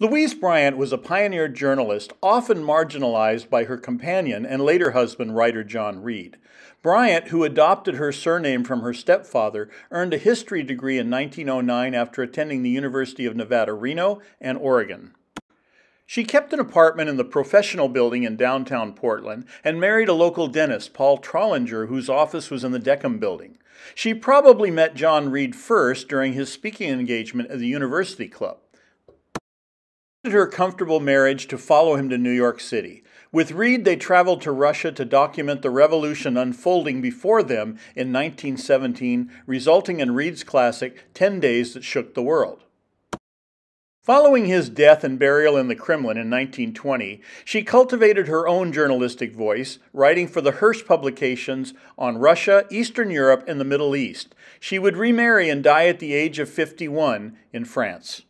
Louise Bryant was a pioneer journalist, often marginalized by her companion and later husband, writer John Reed. Bryant, who adopted her surname from her stepfather, earned a history degree in 1909 after attending the University of Nevada, Reno, and Oregon. She kept an apartment in the professional building in downtown Portland and married a local dentist, Paul Trullinger, whose office was in the Dekum building. She probably met John Reed first during his speaking engagement at the University Club her comfortable marriage to follow him to New York City. With Reed, they traveled to Russia to document the revolution unfolding before them in 1917, resulting in Reed's classic 10 Days That Shook the World. Following his death and burial in the Kremlin in 1920, she cultivated her own journalistic voice, writing for the Hearst publications on Russia, Eastern Europe, and the Middle East. She would remarry and die at the age of 51 in France.